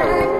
Oh.